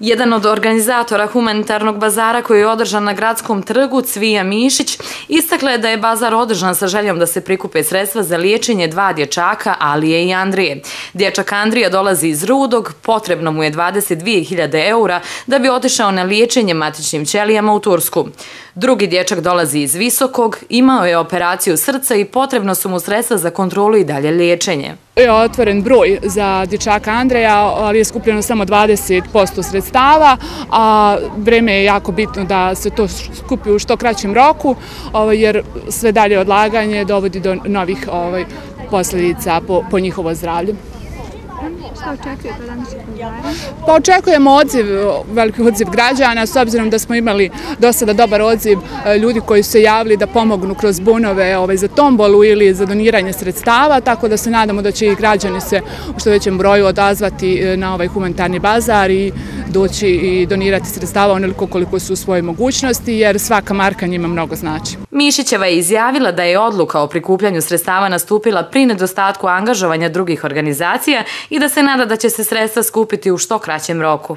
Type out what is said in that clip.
Jedan od organizatora humanitarnog bazara koji je održan na gradskom trgu, Cvija Mišić, istakle je da je bazar održan sa željom da se prikupe sredstva za liječenje dva dječaka, Alije i Andrije. Dječak Andrija dolazi iz Rudog, potrebno mu je 22.000 eura da bi otišao na liječenje matičnim ćelijama u Tursku. Drugi dječak dolazi iz Visokog, imao je operaciju srca i potrebno su mu sredstva za kontrolu i dalje liječenje. Je otvoren broj za dječaka Andreja, ali je skupljeno samo 20% sredstava, a vreme je jako bitno da se to skupi u što kraćem roku, ovaj, jer sve dalje odlaganje dovodi do novih ovaj, posljedica po njihovo zdravlje. Šta očekujete od današnjeg? Pa očekujemo odziv, veliki odziv građana, s obzirom da smo imali do sada dobar odziv e, ljudi koji su se javili da pomognu kroz bunove ovaj, za tombolu ili za doniranje sredstava, tako da se nadamo da će i građani se u što većem broju odazvati e, na ovaj humanitarni bazar i doći i donirati sredstava onoliko koliko su u svojoj mogućnosti, jer svaka marka njima mnogo znači. Mišićeva je izjavila da je odluka o prikupljanju sredstava nastupila pri nedostatku angažovanja drugih organizacija i da se nada da će se sredstva skupiti u što kraćem roku.